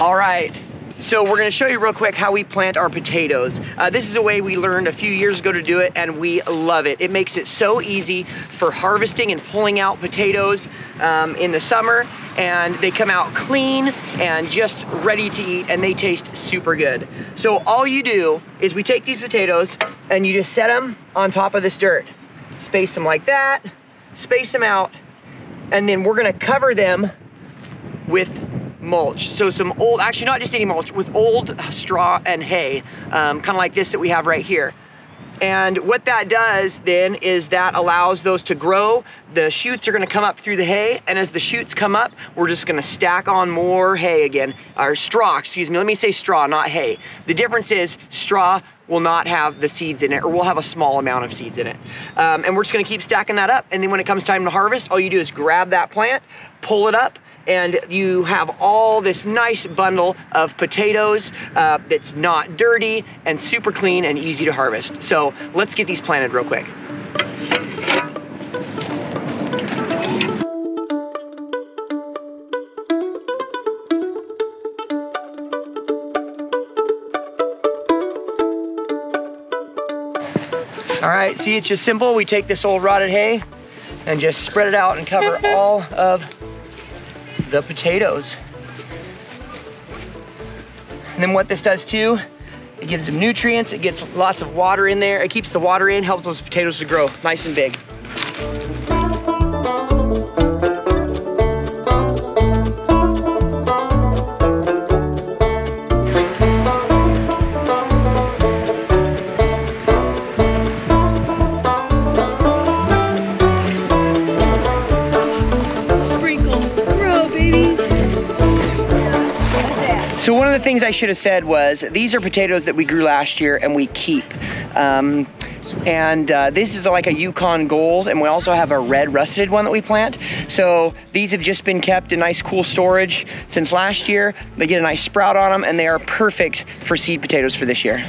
All right, so we're gonna show you real quick how we plant our potatoes. Uh, this is a way we learned a few years ago to do it and we love it. It makes it so easy for harvesting and pulling out potatoes um, in the summer and they come out clean and just ready to eat and they taste super good. So all you do is we take these potatoes and you just set them on top of this dirt. Space them like that, space them out, and then we're gonna cover them with mulch. So some old, actually not just any mulch, with old straw and hay, um, kind of like this that we have right here. And what that does then is that allows those to grow. The shoots are gonna come up through the hay, and as the shoots come up, we're just gonna stack on more hay again, or straw, excuse me. Let me say straw, not hay. The difference is straw will not have the seeds in it, or we'll have a small amount of seeds in it. Um, and we're just gonna keep stacking that up, and then when it comes time to harvest, all you do is grab that plant, pull it up, and you have all this nice bundle of potatoes uh, that's not dirty and super clean and easy to harvest. So let's get these planted real quick. All right, see, it's just simple. We take this old rotted hay and just spread it out and cover all of the potatoes. And then what this does too, it gives them nutrients, it gets lots of water in there, it keeps the water in, helps those potatoes to grow nice and big. So one of the things I should have said was, these are potatoes that we grew last year and we keep. Um, and uh, this is like a Yukon Gold, and we also have a red rusted one that we plant. So these have just been kept in nice cool storage since last year. They get a nice sprout on them, and they are perfect for seed potatoes for this year.